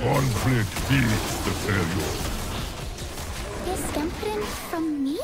Conflict feeds the failure. Is Skemprin from me?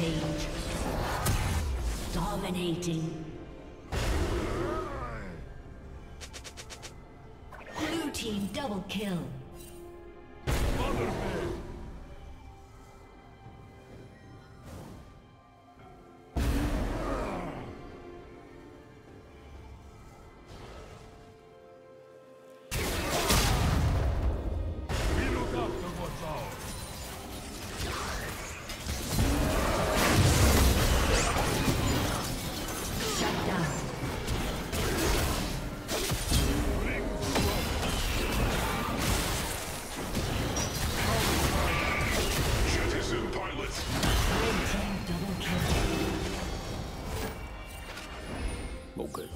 Rampage. Dominating. Blue team double kill. good.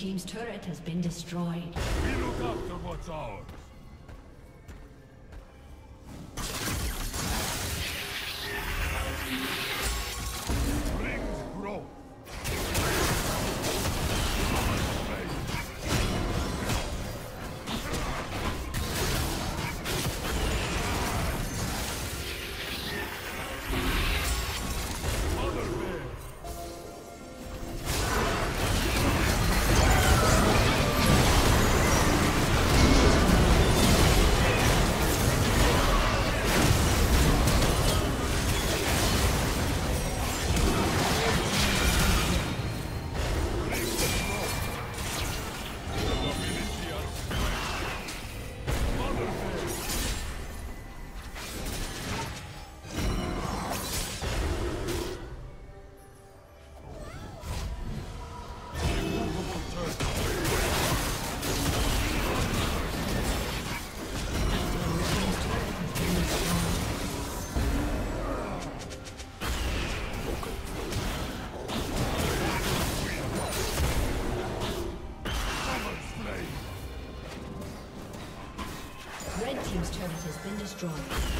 team's turret has been destroyed. We look after what's ours. destroyed.